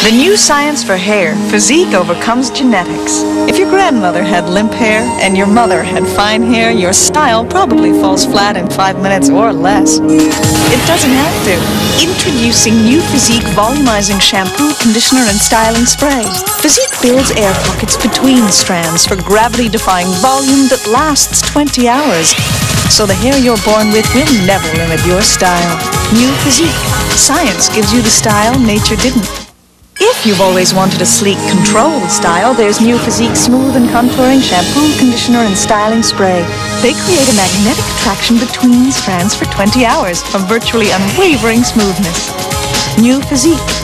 The new science for hair, Physique overcomes genetics. If your grandmother had limp hair and your mother had fine hair, your style probably falls flat in five minutes or less. It doesn't have to. Introducing new Physique volumizing shampoo, conditioner, and styling spray. Physique builds air pockets between strands for gravity-defying volume that lasts 20 hours. So the hair you're born with will never limit your style. New Physique. Science gives you the style nature didn't. If you've always wanted a sleek, controlled style, there's new Physique Smooth and Contouring Shampoo, Conditioner, and Styling Spray. They create a magnetic attraction between strands for 20 hours of virtually unwavering smoothness. New Physique.